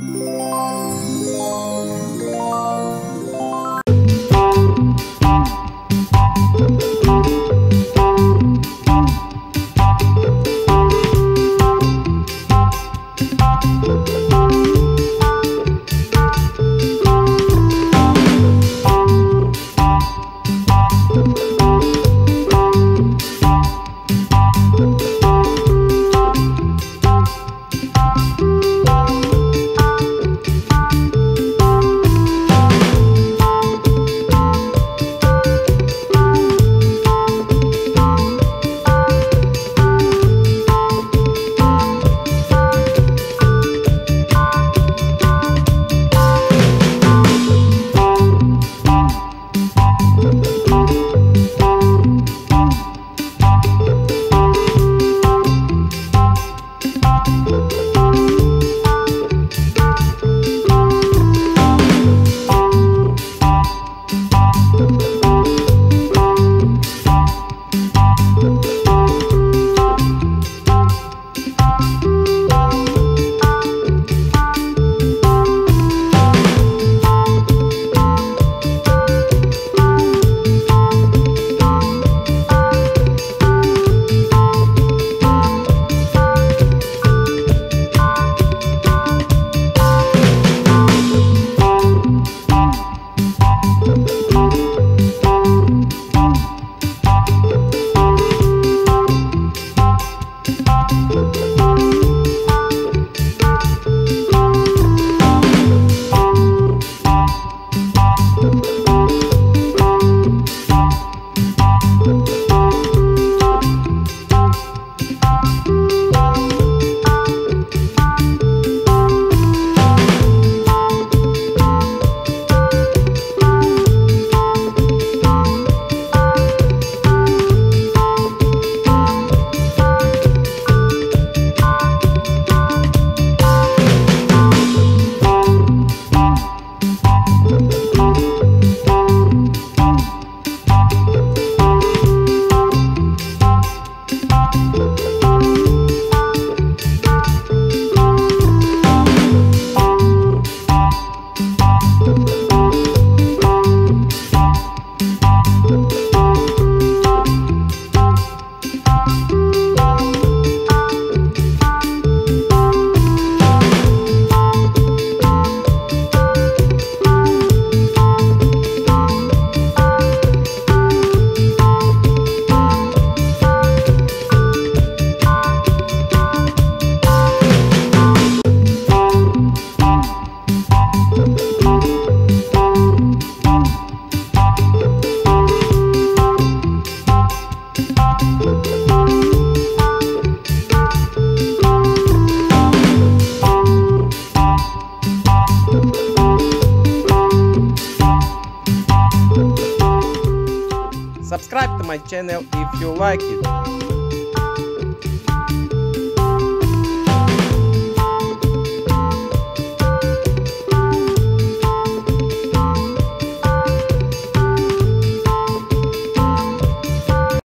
Yeah. Subscribe to my channel if you like it.